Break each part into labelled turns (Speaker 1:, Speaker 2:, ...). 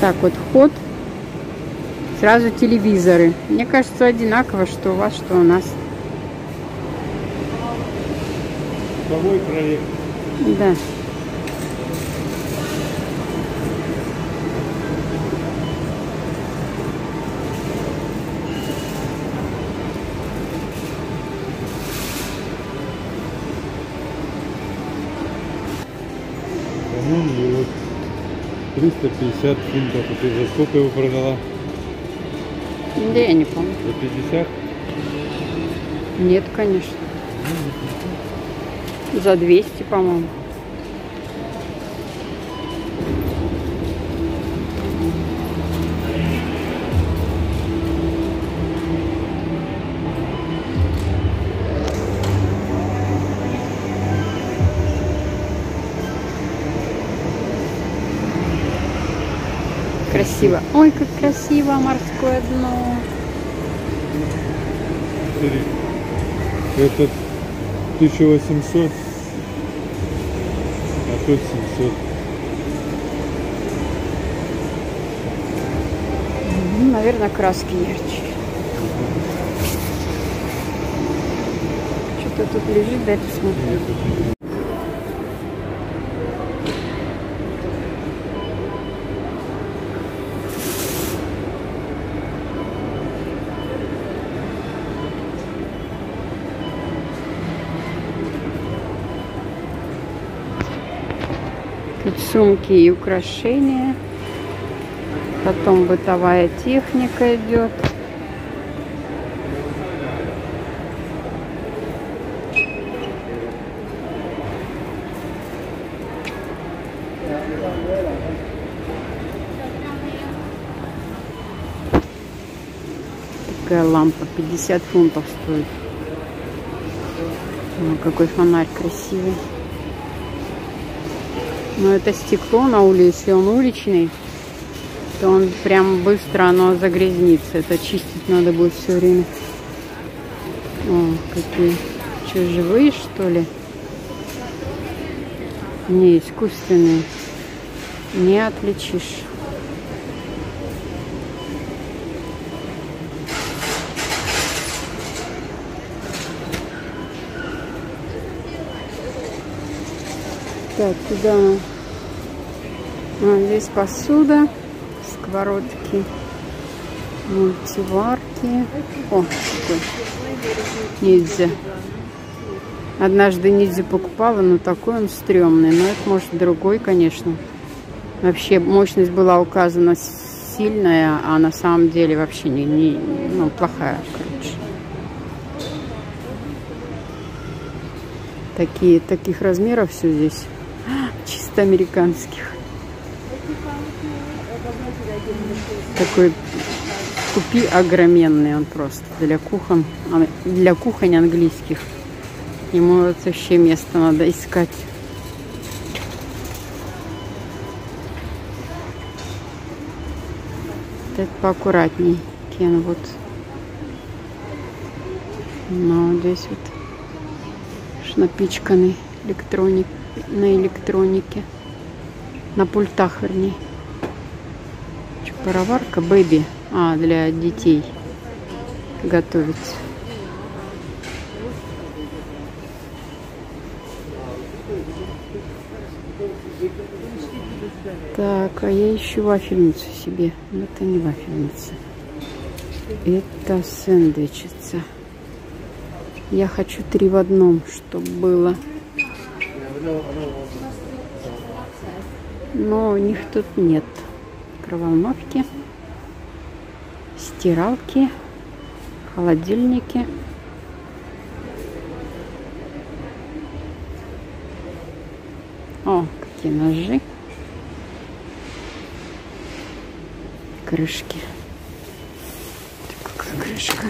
Speaker 1: Так вот вход. Сразу телевизоры. Мне кажется, одинаково, что у вас, что у нас.
Speaker 2: Какой проект?
Speaker 1: Да.
Speaker 2: 350 фунтов. А ты за сколько его продала?
Speaker 1: Да я не помню.
Speaker 2: За 50?
Speaker 1: Нет, конечно. За 200, по-моему. Красиво. Ой, как красиво морское дно.
Speaker 2: Этот 1800, а тот 700.
Speaker 1: Ну, наверное, краски ярче. Что-то тут лежит, дай посмотрю. Тут сумки и украшения. Потом бытовая техника идет. Такая лампа 50 фунтов стоит. О, какой фонарь красивый. Но это стекло на улице, если он уличный, то он прям быстро оно загрязнится. Это чистить надо будет все время. О, какие. Что, живые, что ли? Не, искусственные. Не отличишь. Так, туда. А, здесь посуда, сковородки, мультиварки. О, какой. Ниндзя. Однажды ниндзя покупала, но такой он стрёмный. Но это может другой, конечно. Вообще мощность была указана сильная, а на самом деле вообще не, не ну, плохая, короче. Такие, таких размеров все здесь. Чисто американских. Такой купи огроменный он просто для кухон, для кухонь английских. Ему вот вообще место надо искать. Вот это поаккуратней. Кенвуд. Но здесь вот напичканный электроник на электронике. На пультах, вернее. Что, пароварка, бэби. А, для детей готовить. Так, а я ищу вафельницу себе. Но это не вафельница. Это сэндвичица. Я хочу три в одном, чтобы было. Но у них тут нет микроволновки, стиралки, холодильники. О, какие ножи. Крышки. Так, крышка?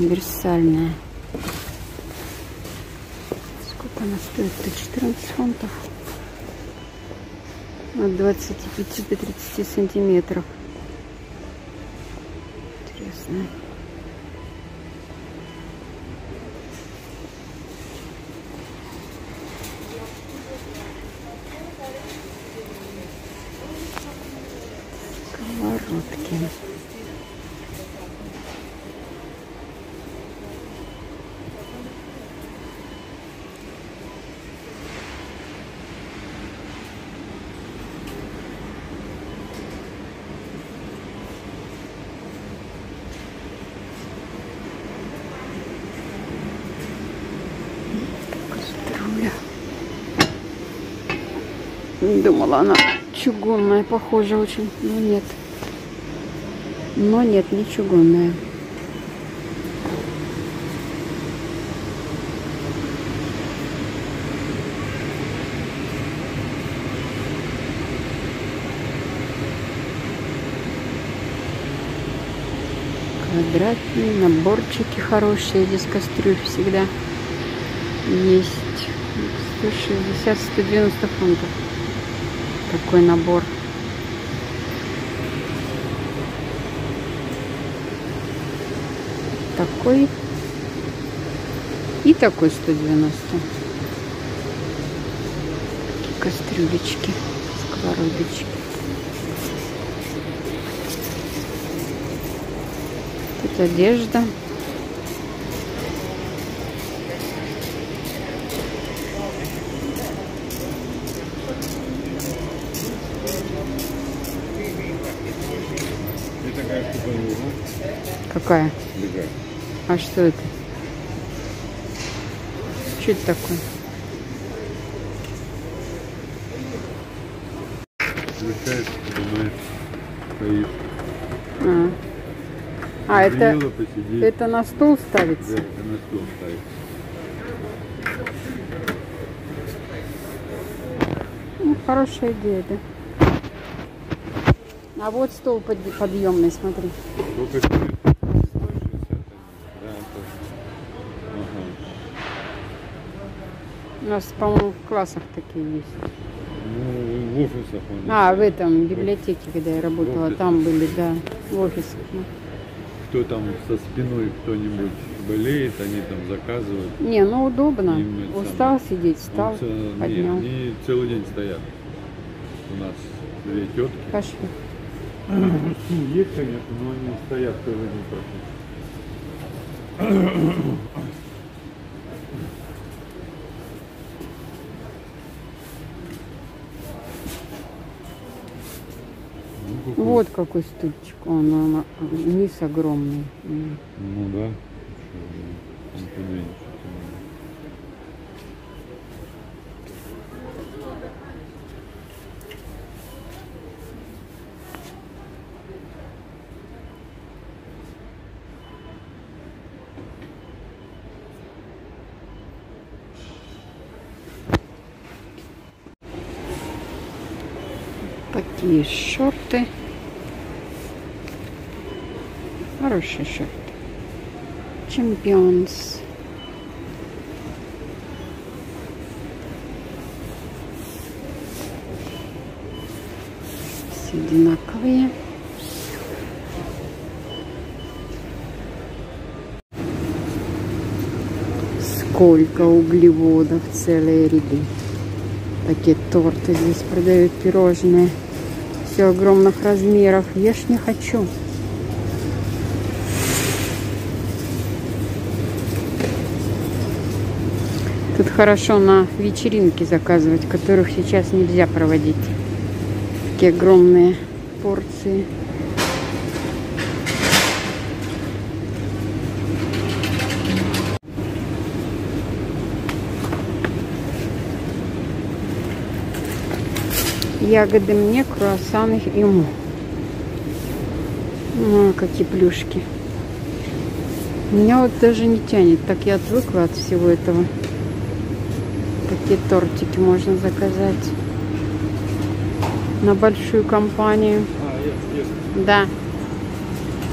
Speaker 1: универсальная. Сколько она стоит-то? 14 фунтов. От 25 до 30 сантиметров. Интересно. Сковородки. Думала, она чугунная, похожа очень, но нет. Но нет, не чугунная. Квадратные наборчики хорошие. Здесь кастрюль всегда есть. 160-190 фунтов. Такой набор. Такой. И такой 190. Такие кастрюлечки, сковородочки. Тут одежда.
Speaker 2: Это такая штука нужна.
Speaker 1: Какая? А что это? Что это такое?
Speaker 2: Включается, поднимает, стоит.
Speaker 1: А, а это,
Speaker 2: посидеть.
Speaker 1: это на стол
Speaker 2: Да,
Speaker 1: ставится?
Speaker 2: это на стол ставить.
Speaker 1: Ну, хорошая идея, да. А вот стол под- подъемный, смотри.
Speaker 2: Сколько стоит? 160. Да, это. Ага.
Speaker 1: У нас, по-моему, в классах такие есть.
Speaker 2: Ну, в офисах он.
Speaker 1: А, в этом библиотеке, когда я работала, там были, да, в офисах. ну.
Speaker 2: Кто там со спиной кто-нибудь болеет, они там заказывают.
Speaker 1: Не, ну удобно.
Speaker 2: Им
Speaker 1: Устал сидеть, встал,
Speaker 2: Он ц- не,
Speaker 1: поднял.
Speaker 2: они целый день стоят. У нас две тетки.
Speaker 1: Пошли.
Speaker 2: Есть, конечно, но они стоят целый день практически. Ну,
Speaker 1: Вот какой стульчик. Он, он, низ огромный.
Speaker 2: Ну да. Он
Speaker 1: Такие шорты. Хорошие шорты. Чемпионс. Все одинаковые. Сколько углеводов, целые ряды. Такие торты здесь продают, пирожные. Все огромных размеров. Ешь не хочу. Тут хорошо на вечеринки заказывать, которых сейчас нельзя проводить. Такие огромные порции. Ягоды мне, круассаны ему. Ну, какие плюшки. Меня вот даже не тянет. Так я отвыкла от всего этого. Такие тортики можно заказать. На большую компанию.
Speaker 2: А, есть, есть.
Speaker 1: Да.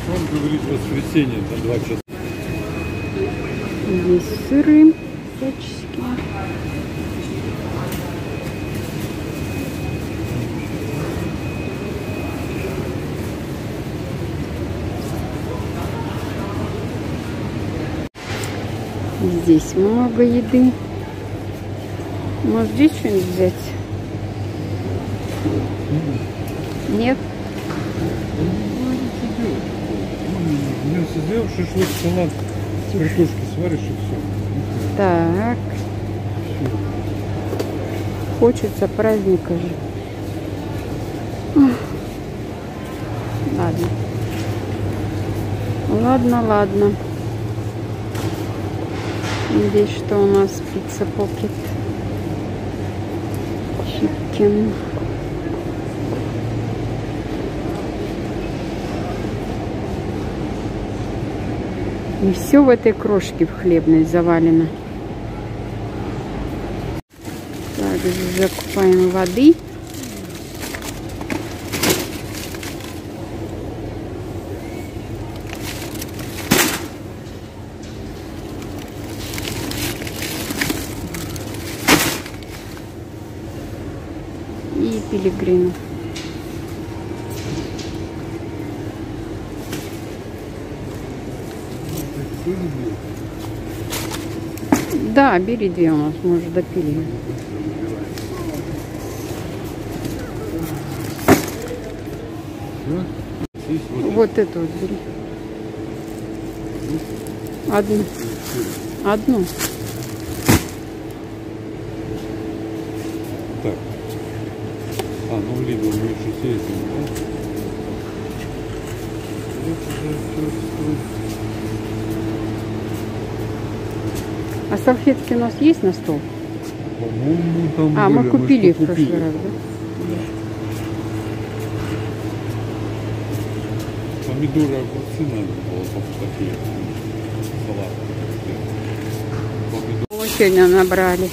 Speaker 2: Он говорит воскресенье, там два часа.
Speaker 1: Здесь сыры всяческие. Здесь много еды. Может здесь что-нибудь взять? Нет?
Speaker 2: Мясо сделал, шашлык, салат, картошки сваришь и все.
Speaker 1: Так. Хочется праздника же. Ладно. Ладно, ладно. Здесь что у нас? Пицца покет. Щипкин. И все в этой крошке в хлебной завалено. Так, закупаем воды. И пилигрину. Да, бери две у нас, уже допили.
Speaker 2: Вот
Speaker 1: эту вот бери. Одну. Одну.
Speaker 2: так. А, ну в Lidl мы еще съездим, да? Вот уже всё стоит.
Speaker 1: А салфетки у нас есть на стол?
Speaker 2: По-моему, там
Speaker 1: А, мы
Speaker 2: были,
Speaker 1: купили в
Speaker 2: что
Speaker 1: прошлый
Speaker 2: купили.
Speaker 1: раз, да?
Speaker 2: Помидоры, огурцы надо было по- такие. Салат.
Speaker 1: Мы сегодня набрали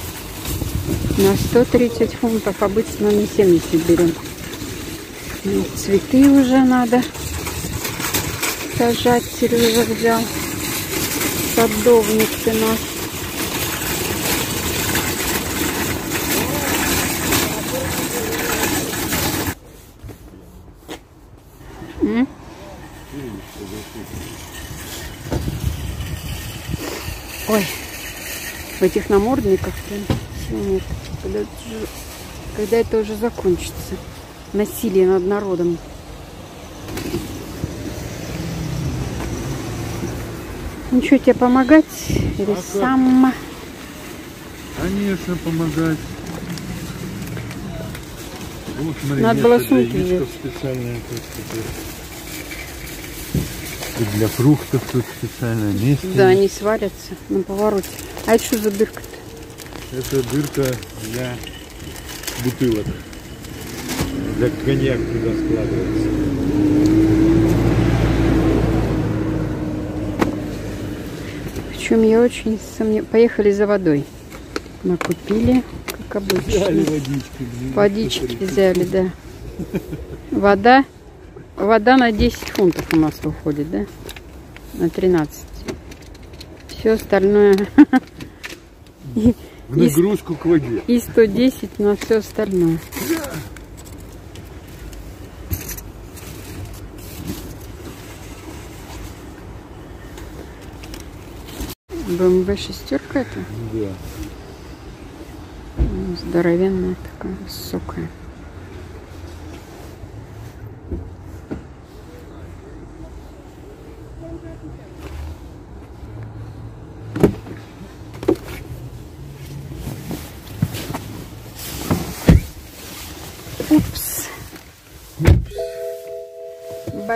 Speaker 1: на 130 фунтов, обычно на 70 берем. Ну, цветы уже надо сажать, Сережа взял. Садовник ты наш. Ой, в этих намордниках прям сил нет. Когда это, уже- когда это уже закончится? Насилие над народом. Ну что, тебе помогать? Или
Speaker 2: А
Speaker 1: сама?
Speaker 2: Конечно, помогать. Вот, смотри,
Speaker 1: Надо было сумки
Speaker 2: теперь. И для фруктов тут специальное место.
Speaker 1: Да,
Speaker 2: есть.
Speaker 1: они сварятся на повороте. А это что за дырка-то?
Speaker 2: Это дырка для бутылок. Для коньяк туда складывается.
Speaker 1: Причем я очень сомневаюсь. Поехали за водой. Мы купили, как обычно.
Speaker 2: водички. блин.
Speaker 1: Водички взяли, да. Вода. Вода на 10 фунтов у нас выходит, да? На 13. Все остальное.
Speaker 2: В нагрузку к воде.
Speaker 1: и 110 на все остальное. БМВ шестерка это?
Speaker 2: Да.
Speaker 1: Здоровенная такая, высокая.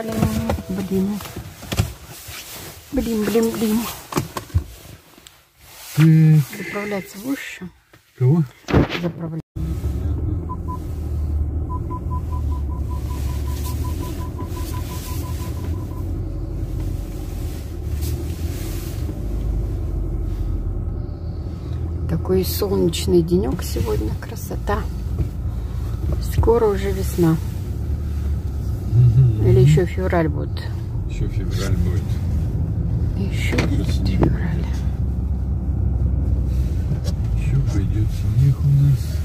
Speaker 1: Блин, блин. Блин, блин, блин.
Speaker 2: Так,
Speaker 1: Заправляться будешь еще?
Speaker 2: кого?
Speaker 1: Заправлять. Такой солнечный денек сегодня, красота. Скоро уже весна. Или еще февраль будет.
Speaker 2: Еще февраль будет.
Speaker 1: Еще будет февраль.
Speaker 2: Еще пойдет снег у нас.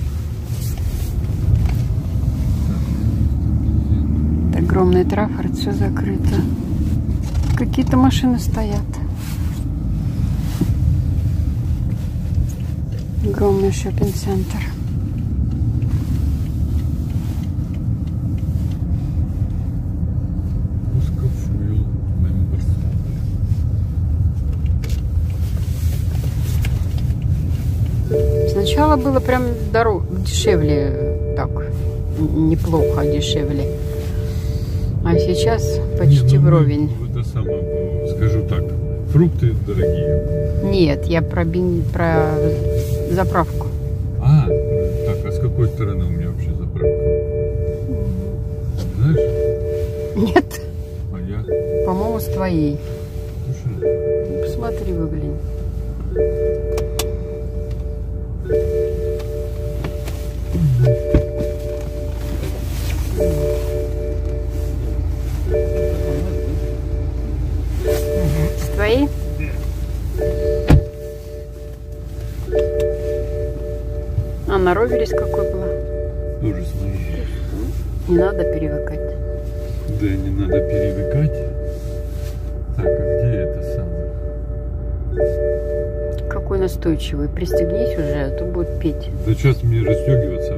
Speaker 1: Это огромный траффорд, все закрыто. Какие-то машины стоят. Огромный шопинг-центр. Сначала было прям дорог... дешевле, э, так, неплохо а дешевле. А сейчас почти
Speaker 2: Нет, ну,
Speaker 1: вровень.
Speaker 2: Ну, это самое, скажу так, фрукты дорогие.
Speaker 1: Нет, я про, бен... про заправку.
Speaker 2: А, так, а с какой стороны у меня
Speaker 1: вообще заправка?
Speaker 2: Знаешь?
Speaker 1: Нет. А я? По-моему, с твоей. Слушай. Посмотри, выглянь. С какой была?
Speaker 2: смотри.
Speaker 1: Не надо перевыкать.
Speaker 2: Да, не надо перевыкать. Так, а где это самое?
Speaker 1: Какой настойчивый. Пристегнись уже, а то будет петь.
Speaker 2: Да сейчас мне расстегиваться